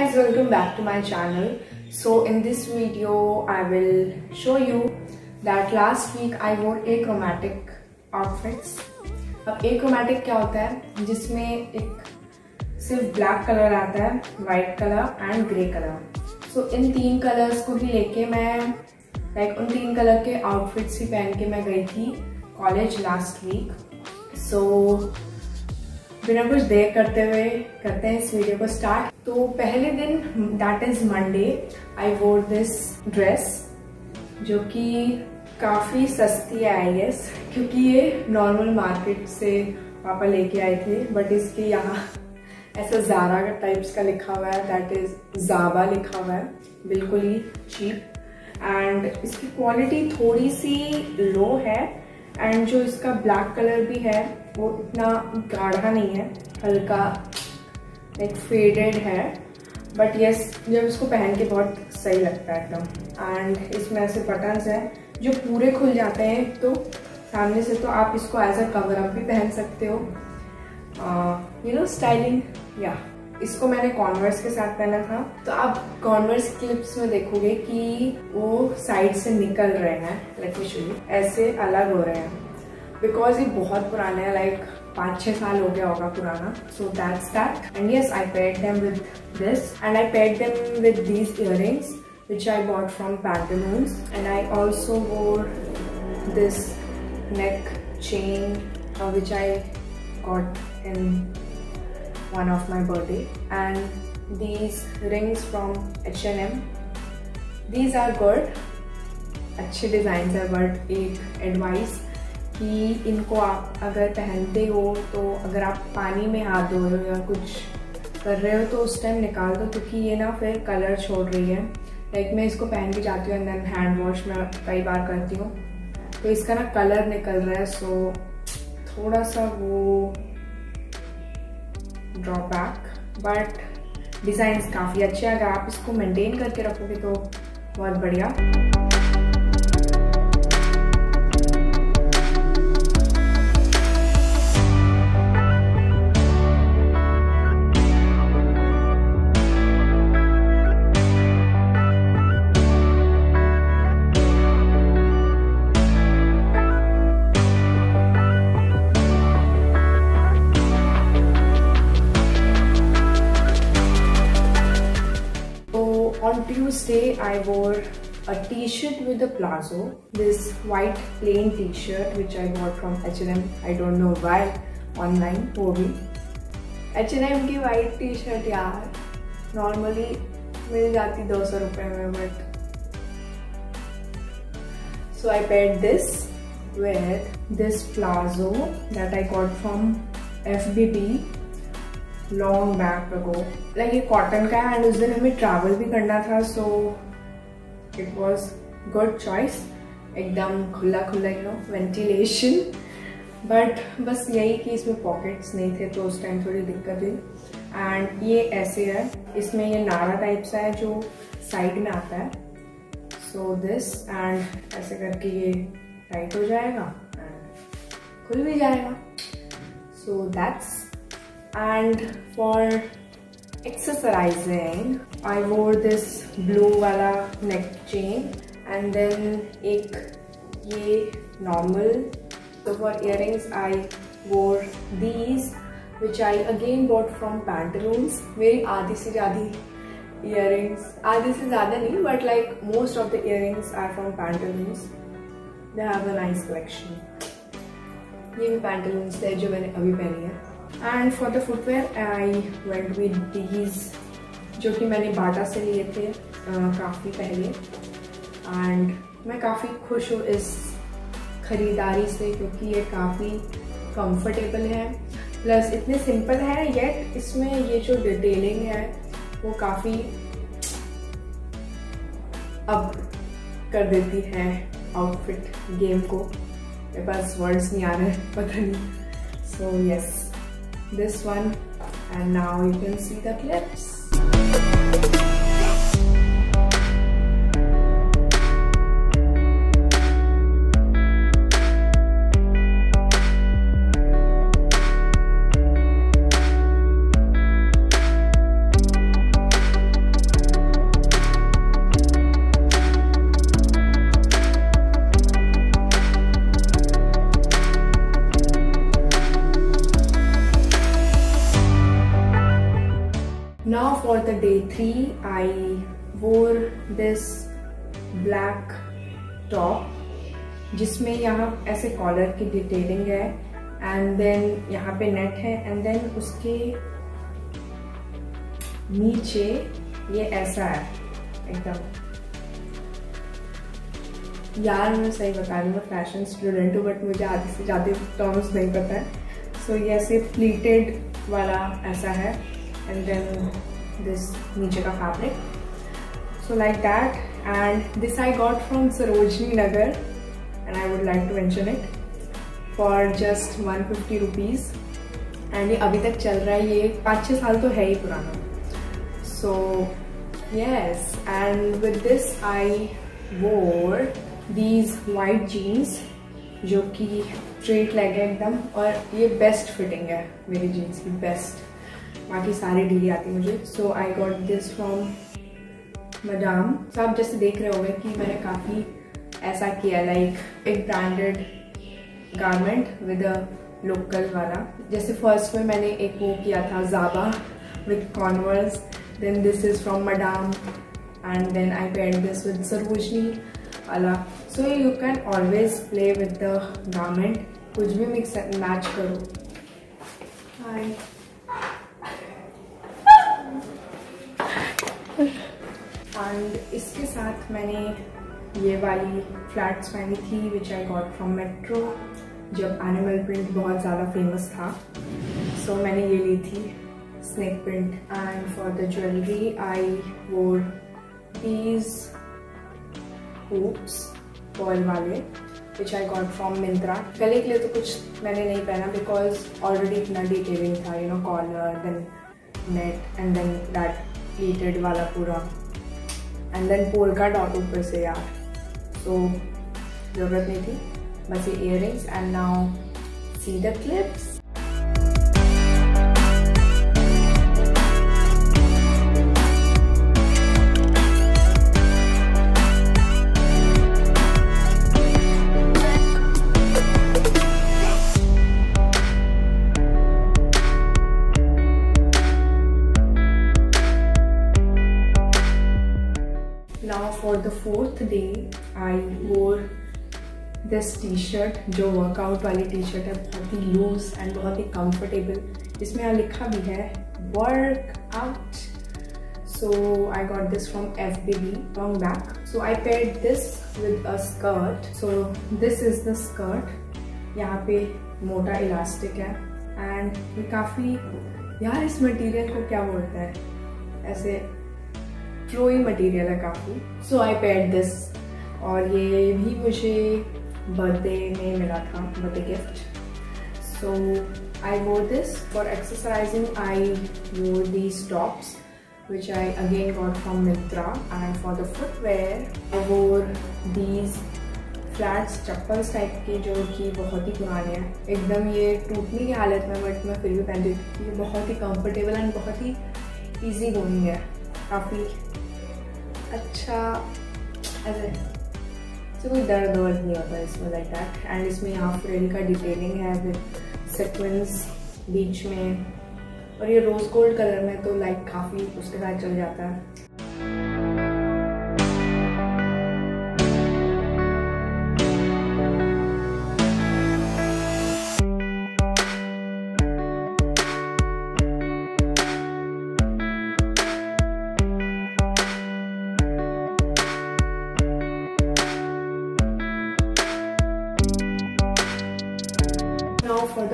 guys welcome back to my channel so in this video I will show you that last week I wore achromatic outfits अब achromatic क्या होता है जिसमें एक सिर्फ़ black colour आता है white colour and grey colour so इन तीन कलर्स को ही लेके मैं like, उन तीन कलर के आउटफिट्स ही पहन के मैं गई थी कॉलेज लास्ट वीक सो बिना कुछ देर करते हुए करते हैं इस वीडियो को स्टार्ट तो पहले दिन that is Monday I wore this dress जो कि काफ़ी सस्ती है आई गेस क्योंकि ये नॉर्मल मार्केट से पापा लेके आए थे बट इसके यहाँ ऐसा जारा टाइप्स का लिखा हुआ है दैट इज़ जाबा लिखा हुआ है, बिल्कुल ही चीप एंड इसकी क्वालिटी थोड़ी सी लो है एंड जो इसका ब्लैक कलर भी है वो इतना गाढ़ा नहीं है हल्का लाइक फेडेड है। बट यस yes, जब इसको पहन के बहुत सही लगता है एकदम। एंड इसमें ऐसे बटन्स हैं जो पूरे खुल जाते हैं तो सामने से तो आप इसको एज अ कवर अप भी पहन सकते हो। यू नो स्टाइलिंग या इसको मैंने कॉन्वर्स के साथ पहना था। तो आप कॉन्वर्स क्लिप्स में देखोगे कि वो साइड से निकल रहे हैं लेट मी ऐसे अलग हो रहे हैं। बिकॉज़ ये बहुत पुराने हैं लाइक पाँच छः साल हो गया होगा पुराना so that's that and yes I paid them with this and I paid them with these earrings which I bought from Pantaloons and I also wore this neck chain uh, which I got in one of my birthday and these rings from H&M these are good अच्छे design है but एक advice कि इनको आप अगर पहनते हो तो अगर आप पानी में हाथ धो रहे हो या कुछ कर रहे हो तो उस टाइम निकाल दो, क्योंकि ये ना फिर कलर छोड़ रही है। लाइक मैं इसको पहन के जाती हूँ एंड देन हैंड वॉश में कई बार करती हूँ। तो इसका ना कलर निकल रहा है सो थोड़ा सा वो ड्रॉबैक बट डिज़ाइन काफ़ी अच्छे अगर आप इसको मेंटेन करके रखोगे तो बहुत बढ़िया। I wore a t-shirt with a plazo this white plain t-shirt which I bought from H&M I don't know why online वो भी H&M की white t-shirt यार normally मिल जाती दो सौ रुपये में but so I paired this with this plazo that I got from FBB long back ago like ये कॉटन का है एंड उस दिन हमें ट्रैवल भी करना था सो it was good choice एकदम खुला खुला यू नो वेंटिलेशन बट बस यही कि इसमें पॉकेट्स नहीं थे तो उस टाइम थोड़ी दिक्कत हुई। एंड ये ऐसे है, इसमें ये नाड़ा टाइप सा है जो साइड में आता है। सो दिस एंड ऐसे करके ये टाइट हो जाएगा एंड खुल भी जाएगा। So that's and for exercising I wore this blue वाला नेक चेन एंड देन एक ये नॉर्मल तो for ear I wore these which I again bought from Pantaloons मेरी आधी से ज़्यादा इयर रिंग्स आधी से ज़्यादा नहीं but like most of the earrings are from Pantaloons they have a nice collection ये भी पैंटलूम्स थे जो मैंने अभी पहनी है। And for the footwear I went with these जो कि मैंने बाटा से लिए थे काफ़ी पहले। एंड मैं काफ़ी खुश हूँ इस ख़रीदारी से क्योंकि ये काफ़ी कंफर्टेबल है। प्लस इतने सिंपल है येट इसमें ये जो डिटेलिंग है वो काफ़ी अब कर देती है आउटफिट गेम को। मेरे पास वर्ड्स नहीं आ रहे पता नहीं। So so, yes yes. This one. And now you can see the clips now for the day three I wore this black top जिसमें यहाँ ऐसे कॉलर की डिटेलिंग है एंड देन यहाँ पे नेट है एंड देन उसके नीचे ये ऐसा है एकदम। यार मैं सही बता रही हूँ फ़ैशन स्टूडेंट हूँ बट मुझे आधे से ज़्यादा टर्म्स नहीं पता है। सो so, ये ऐसे प्लीटेड वाला ऐसा है। एंड देन दिस नीचे का fabric so like that and this I got from Sarojini Nagar and I would like to mention it for just one fifty rupees and ये अभी तक चल रहा है ये पाँच छः साल तो है ही पुराना। So yes and with this I wore these white jeans जो कि स्ट्रेट लेग है एकदम, और ये बेस्ट फिटिंग है मेरी जीन्स की बेस्ट बाकी सारे ढीली आती मुझे। So I got this from Madame so आप जैसे देख रहे होंगे कि मैंने काफ़ी ऐसा किया लाइक एक branded garment with a local वाला। जैसे फ़र्स्ट में मैंने एक वो किया था जाबा with Converse then this is from Madame and then I paid this with Sarojini अला so you can always play with the garment कुछ भी मिक्स मैच करो। हाय एंड इसके साथ मैंने ये वाली फ्लैट्स पहनी थी which I got from Metro जब एनिमल प्रिंट बहुत ज़्यादा फ़ेमस था सो so, मैंने ये ली थी snake print and for the jewellery I wore these hoops वाले which I got from Myntra गले के लिए तो कुछ मैंने नहीं पहना बिकॉज़ ऑलरेडी इतना डिटेलिंग था you know collar then net and then that pleated वाला पूरा एंड देन पोल का डॉट ऊपर से यार सो ज़रूरत नहीं थी बस ये earrings and now see the clips fourth day, I wore this T shirt जो वर्कआउट वाली टी शर्ट है, बहुत ही लूज एंड बहुत ही कंफर्टेबल इसमें यहाँ लिखा भी है workout so I got this from F B B long back so I paired this with a skirt so this is the skirt यहाँ पे मोटा इलास्टिक है। एंड ये काफ़ी, यार, इस मटेरियल को क्या बोलता है? ऐसे फ्लोई मटेरियल है काफ़ी। सो आई पेड दिस और ये भी मुझे बर्थडे में मिला था birthday gift so I wore this for exercising I wore these tops which I again got from Mitra and for the footwear, I wore these flats chappals type के, जो कि बहुत ही पुराने हैं। एकदम ये टूटने की हालत में बट मैं फिर भी पहनती हूँ। ये बहुत ही कंफर्टेबल एंड बहुत ही इजी गोइंग है। काफ़ी अच्छा ऐसे तो कोई दर्द वर्द नहीं होता इसमें लाइक दैट एंड इसमें यहाँ रेल का डिटेलिंग है विद सिक्वेंस बीच में। और ये रोज़ गोल्ड कलर में तो लाइक काफ़ी उसके साथ चल जाता है।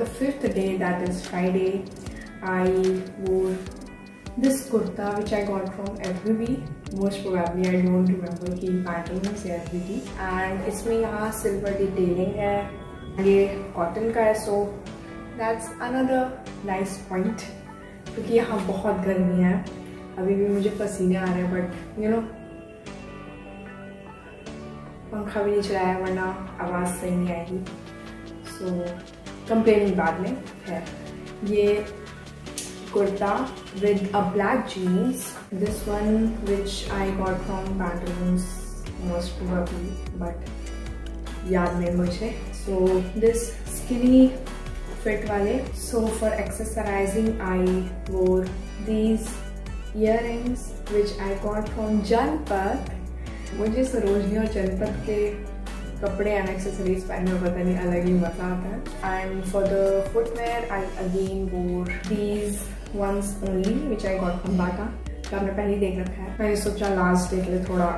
Fifth day, that is Friday, I wore this kurta which I got from FBB. Most probably I don't remember कि pattern से FBB. And इसमें यहाँ silver detailing है. ये cotton का है so that's another nice point. क्योंकि यहाँ बहुत गर्मी है अभी भी मुझे पसीने आ रहे हैं बट यू नो पंखा भी नहीं चलाया वरना आवाज़ सही नहीं आएगी सो so, कंप्लेनिंग बाद में, है। ये kurta with a black jeans this one which I got from Patterns most probably but याद नहीं मुझे। सो दिस स्किनी फिट वाले। So for exercising I wore these earrings which I got from Janpath मुझे सरोजनी और जनपथ के कपड़े and accessories पहनने में पता नहीं, अलग ही मज़ा आता है। And for the footwear I again wore these ones only which I got from Bata तो आपने पहले ही देख रखा है। मैंने सोचा लास्ट डे के लिए थोड़ा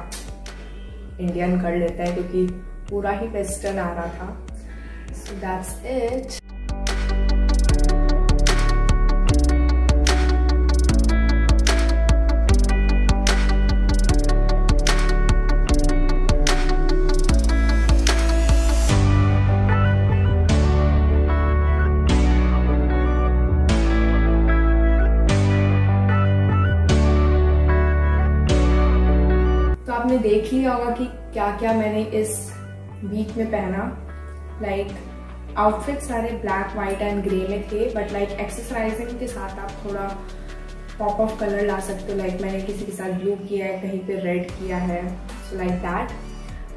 इंडियन कर लेता है, क्योंकि पूरा ही वेस्टर्न आ रहा था। सो दैट्स इट क्या क्या मैंने इस वीक में पहना? लाइक आउटफिट सारे ब्लैक वाइट एंड ग्रे में थे बट लाइक एक्सरसाइजिंग के साथ आप थोड़ा पॉप ऑफ़ कलर ला सकते हो। लाइक मैंने किसी के साथ ब्लू किया है, कहीं पे रेड किया है so like that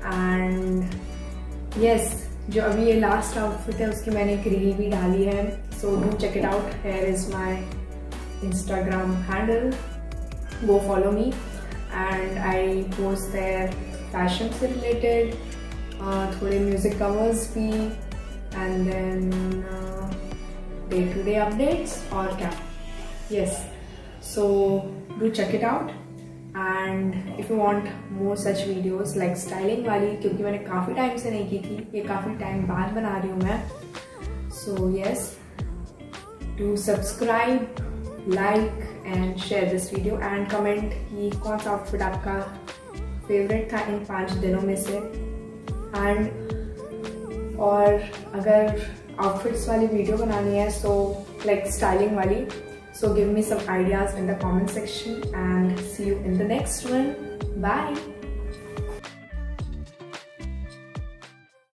and yes जो अभी ये लास्ट आउटफिट है, उसकी मैंने एक रील भी डाली है। So do check it out here is my Instagram handle go follow me and I post there fashion से रिलेटेड uh, थोड़े म्यूज़िक कवर्स भी and then day to day updates और क्या? Yes so do check it out and if you want more such videos like styling वाली, क्योंकि मैंने काफ़ी time से नहीं की थी, ये काफ़ी टाइम बाद बना रही हूँ मैं. So yes to subscribe like and share this video and comment कि कौन सा आउटफिट आपका फेवरेट था इन पाँच दिनों में से। एंड और अगर आउटफिट्स वाली वीडियो बनानी है सो लाइक स्टाइलिंग वाली so give me some ideas in the comment section and see you in the next one bye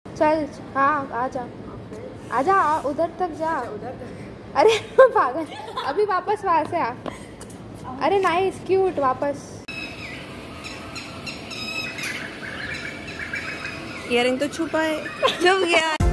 चल हाँ आ जा। आ जा उधर तक जा। उधर अरे, पागल। अभी वापस वहाँ से आ। अरे नाइस क्यूट वापस। इयरिंग तो छुपा है छुप गया